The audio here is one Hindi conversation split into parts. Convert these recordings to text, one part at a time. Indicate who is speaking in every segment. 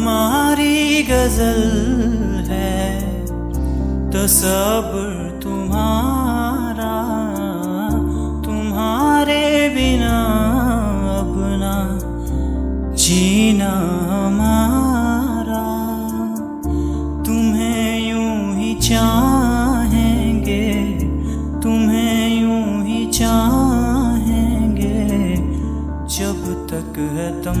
Speaker 1: हमारी गज़ल है तो सब्र तुम्हारा, तुम्हारे बिना अपना जीना हमारा। तुम्हें यूँ ही चाहेंगे, तुम्हें यूँ ही चाहेंगे, जब तक है तुम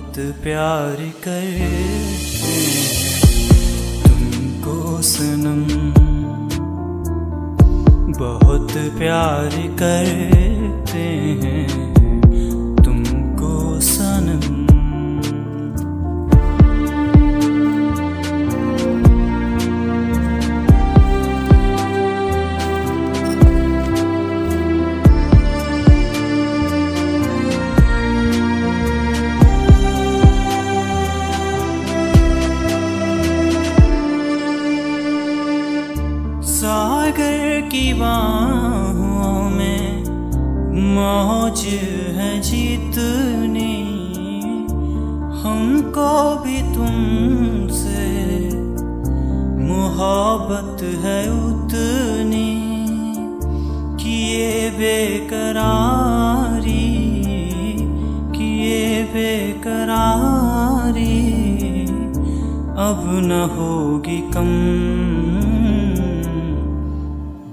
Speaker 1: बहुत प्यार करते तुमको सनम बहुत प्यार करते हैं। सागर की बाहों में मौज है जीतनी। हमको भी तुमसे मोहब्बत है उतनी। किए बेकरारी किए बेकरारी। अब न होगी कम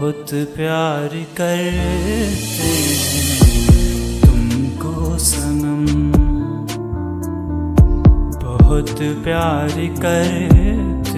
Speaker 1: बहुत प्यार करते हैं। तुमको सनम बहुत प्यार करते